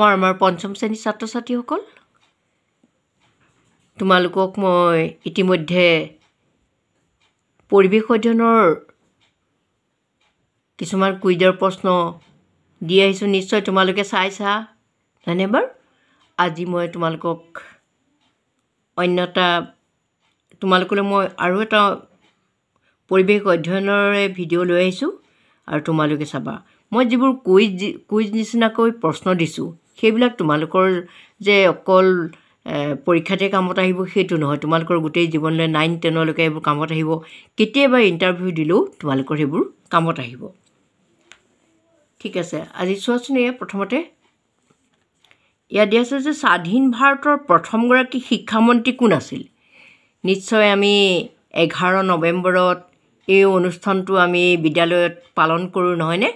মই আমাৰ পঞ্চম শ্ৰেণীৰ ছাত্ৰ ছাত্ৰীসকল তোমালোকক মই ইতিমধ্যে পৰিৱেশ অধ্যয়নৰ কিছুমান কুইজৰ প্ৰশ্ন দি আহিছোঁ। নিশ্চয় তোমালোকে চাইছা হয়নে বাৰু আজি মই তোমালোকক অন্য এটা তোমালোকলৈ মই আৰু এটা পৰিৱেশ অধ্যয়নৰে ভিডিঅ' লৈ আহিছোঁ। আৰু তোমালোকে চাবা মই যিবোৰ কুইজ কুইজ নিচিনাকৈ প্ৰশ্ন দিছোঁ সেইবিলাক তোমালোকৰ যে অকল পৰীক্ষাতে কামত আহিব সেইটো নহয়। তোমালোকৰ গোটেই জীৱনলৈ নাইন টেনলৈকে এইবোৰ কামত আহিব। কেতিয়াবা ইণ্টাৰভিউ দিলেও তোমালোকৰ সেইবোৰ কামত আহিব। ঠিক আছে আজি চোৱাচোন এয়া প্ৰথমতে। ইয়াত দিয়া আছে যে স্বাধীন ভাৰতৰ প্ৰথমগৰাকী শিক্ষামন্ত্ৰী কোন আছিল? নিশ্চয় আমি এঘাৰ নৱেম্বৰত এই অনুষ্ঠানটো আমি বিদ্যালয়ত পালন কৰোঁ নহয়নে?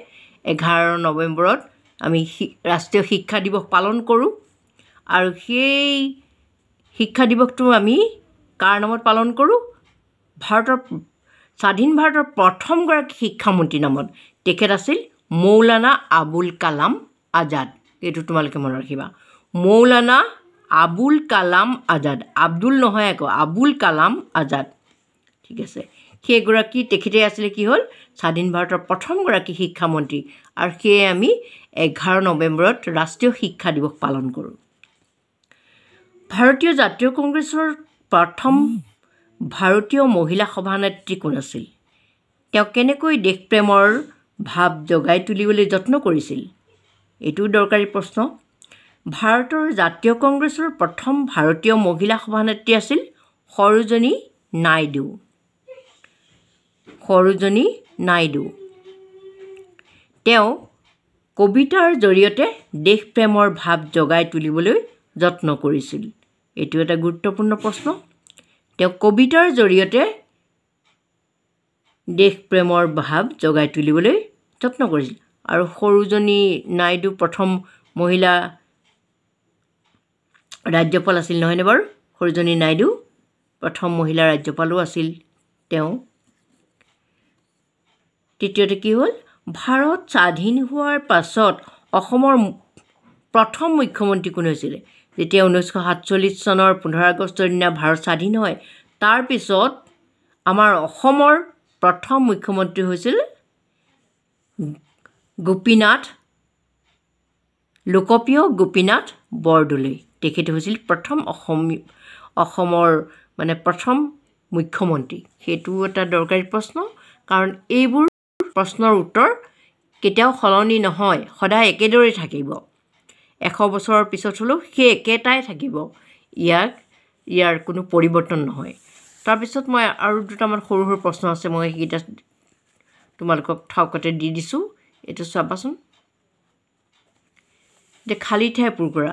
এঘাৰ নৱেম্বৰত আমি ৰাষ্ট্ৰীয় শিক্ষা দিৱস পালন কৰোঁ আৰু সেই শিক্ষা দিৱসটো আমি কাৰ নামত পালন কৰোঁ? ভাৰতৰ স্বাধীন ভাৰতৰ প্ৰথমগৰাকী শিক্ষামন্ত্ৰীৰ নামত। তেখেত আছিল মৌলানা আবুল কালাম আজাদ। এইটো তোমালোকে মনত ৰাখিবা। মৌলানা আবুল কালাম আজাদ আব্দুল নহয় আকৌ আবুল কালাম আজাদ। ঠিক আছে। সেইগৰাকী তেখেতে আছিলে কি হ'ল? স্বাধীন ভাৰতৰ প্ৰথমগৰাকী শিক্ষামন্ত্ৰী। আৰু সেয়ে আমি এঘাৰ নৱেম্বৰত ৰাষ্ট্ৰীয় শিক্ষা দিৱস পালন কৰোঁ। ভাৰতীয় জাতীয় কংগ্ৰেছৰ প্ৰথম ভাৰতীয় মহিলা সভানেত্ৰী কোন আছিল? তেওঁ কেনেকৈ দেশপ্ৰেমৰ ভাৱ জগাই তুলিবলৈ যত্ন কৰিছিল? এইটোও দৰকাৰী প্ৰশ্ন। ভাৰতৰ জাতীয় কংগ্ৰেছৰ প্ৰথম ভাৰতীয় মহিলা সভানেত্ৰী আছিল সৰোজনী নাইডু। সৰোজনী নাইডু। তেওঁ কবিতাৰ জৰিয়তে দেশপ্ৰেমৰ ভাৱ জগাই তুলিবলৈ যত্ন কৰিছিল। এইটো এটা গুৰুত্বপূৰ্ণ প্ৰশ্ন। তেওঁ কবিতাৰ জৰিয়তে দেশপ্ৰেমৰ ভাৱ জগাই তুলিবলৈ যত্ন কৰিছিল। আৰু সৰুজনী নাইডু প্ৰথম মহিলা ৰাজ্যপাল আছিল নহয়নে বাৰু? সৰুজনী নাইডু প্ৰথম মহিলা ৰাজ্যপালো আছিল। তেওঁ তৃতীয়তে কি হ'ল? ভাৰত স্বাধীন হোৱাৰ পাছত অসমৰ প্ৰথম মুখ্যমন্ত্ৰী কোন হৈছিলে? যেতিয়া ঊনৈছশ সাতচল্লিছ চনৰ পোন্ধৰ আগষ্টৰ দিনা ভাৰত স্বাধীন হয় তাৰপিছত আমাৰ অসমৰ প্ৰথম মুখ্যমন্ত্ৰী হৈছিল গোপীনাথ লোকপ্ৰিয় গোপীনাথ বৰদলৈ। তেখেত হৈছিল প্ৰথম অসমী অসমৰ মানে প্ৰথম মুখ্যমন্ত্ৰী। সেইটো এটা দৰকাৰী প্ৰশ্ন কাৰণ এইবোৰ প্ৰশ্নৰ উত্তৰ কেতিয়াও সলনি নহয় সদায় একেদৰেই থাকিব। এশ বছৰৰ পিছত হ'লেও সেই একেটাই থাকিব। ইয়াক ইয়াৰ কোনো পৰিৱৰ্তন নহয়। তাৰপিছত মই আৰু দুটামান সৰু সৰু প্ৰশ্ন আছে মই সেইকেইটা তোমালোকক ঠাউকতে দি দিছোঁ। এইটো চাবাচোন। এতিয়া খালী ঠাই পূৰ কৰা।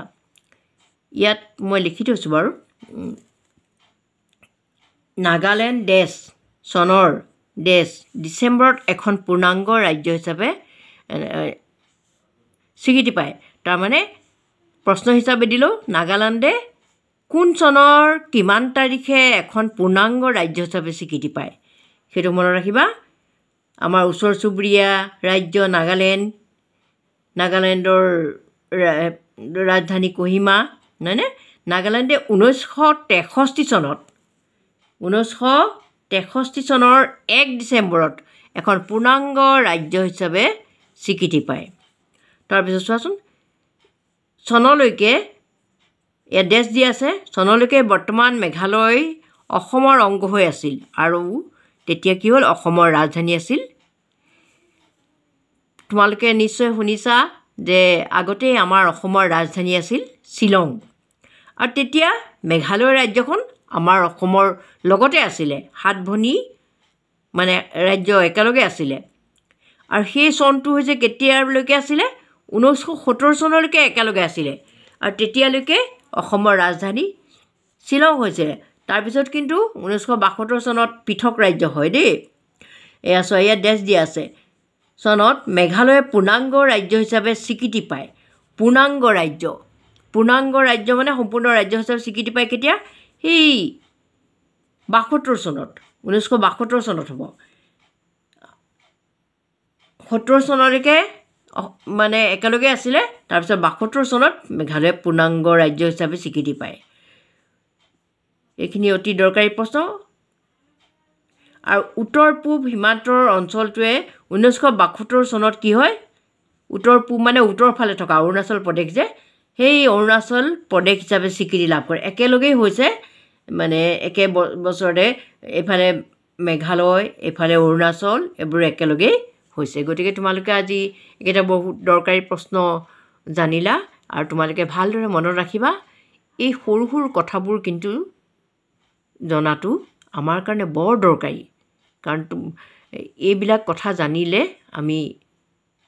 ইয়াত মই লিখি থৈছোঁ বাৰু। নাগালেণ্ড দেশ চনৰ দেশ ডিচেম্বৰত এখন পূৰ্ণাংগ ৰাজ্য হিচাপে স্বীকৃতি পায়। তাৰমানে প্ৰশ্ন হিচাপে দিলোঁ নাগালেণ্ডে কোন চনৰ কিমান তাৰিখে এখন পূৰ্ণাংগ ৰাজ্য হিচাপে স্বীকৃতি পায়? সেইটো মনত ৰাখিবা। আমাৰ ওচৰ চুবুৰীয়া ৰাজ্য নাগালেণ্ড নাগালেণ্ডৰ ৰাজধানী কহিমা নহয়নে নাগালেণ্ডে ঊনৈছশ তেষষ্ঠি চনত ঊনৈছশ তেষষ্ঠি চনৰ এক ডিচেম্বৰত এখন পূৰ্ণাংগ ৰাজ্য হিচাপে স্বীকৃতি পায়। তাৰপিছত চোৱাচোন চনলৈকে ডেছ দি আছে চনলৈকে বৰ্তমান মেঘালয় অসমৰ অংগ হৈ আছিল আৰু তেতিয়া কি হ'ল? অসমৰ ৰাজধানী আছিল। তোমালোকে নিশ্চয় শুনিছা যে আগতেই আমাৰ অসমৰ ৰাজধানী আছিল শ্বিলং। আৰু তেতিয়া মেঘালয় ৰাজ্যখন আমাৰ অসমৰ লগতে আছিলে। সাত ভনী মানে ৰাজ্য একেলগে আছিলে। আৰু সেই চনটো হৈছে কেতিয়ালৈকে আছিলে? ঊনৈছশ সত্তৰ চনলৈকে একেলগে আছিলে। আৰু তেতিয়ালৈকে অসমৰ ৰাজধানী শ্বিলং হৈছিলে তাৰপিছত কিন্তু ঊনৈছশ বাসত্তৰ চনত পৃথক ৰাজ্য হয় দেই। এয়া চোৱা ইয়াত ডেছ দিয়া আছে। চনত মেঘালয়ে পূৰ্ণাংগ ৰাজ্য হিচাপে স্বীকৃতি পায়। পূৰ্ণাংগ ৰাজ্য। পূৰ্ণাংগ ৰাজ্য মানে সম্পূৰ্ণ ৰাজ্য হিচাপে স্বীকৃতি পায় কেতিয়া? সেই বাসত্তৰ চনত ঊনৈছশ বাসত্তৰ চনত হ'ব। সত্তৰ চনলৈকে মানে একেলগে আছিলে তাৰপিছত বাসত্তৰ চনত মেঘালয়ে পূৰ্ণাংগ ৰাজ্য হিচাপে স্বীকৃতি পায়। এইখিনি অতি দৰকাৰী প্ৰশ্ন। আৰু উত্তৰ পূব সীমান্তৰ অঞ্চলটোৱে ঊনৈছশ বাসত্তৰ চনত কি হয়? উত্তৰ পূব মানে উত্তৰ ফালে থকা অৰুণাচল প্ৰদেশ যে সেই অৰুণাচল প্ৰদেশ হিচাপে স্বীকৃতি লাভ কৰে। একেলগেই হৈছে মানে একে বছৰতে এইফালে মেঘালয় এইফালে অৰুণাচল এইবোৰ একেলগেই হৈছে। গতিকে তোমালোকে আজি এইকেইটা বহুত দৰকাৰী প্ৰশ্ন জানিলা আৰু তোমালোকে ভালদৰে মনত ৰাখিবা। এই সৰু সৰু কথাবোৰ কিন্তু জনাটো আমাৰ কাৰণে বৰ দৰকাৰী। কাৰণ এইবিলাক কথা জানিলে আমি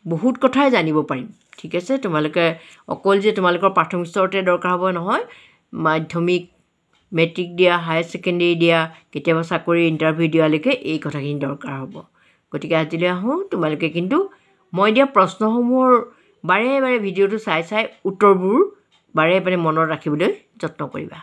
বহুত কথাই জানিব পাৰিম। ঠিক আছে? তোমালোকে অকল যে তোমালোকৰ প্ৰাথমিক স্তৰতে দৰকাৰ হ'ব নহয় মাধ্যমিক মেট্ৰিক দিয়া হায়াৰ ছেকেণ্ডেৰী দিয়া কেতিয়াবা চাকৰি ইণ্টাৰভিউ দিয়ালৈকে এই কথাখিনি দৰকাৰ হ'ব। গতিকে আজিলৈ আহোঁ তোমালোকে কিন্তু মই দিয়া প্ৰশ্নসমূহৰ বাৰে বাৰে ভিডিঅ'টো চাই চাই উত্তৰবোৰ বাৰে বাৰে মনত ৰাখিবলৈ যত্ন কৰিবা।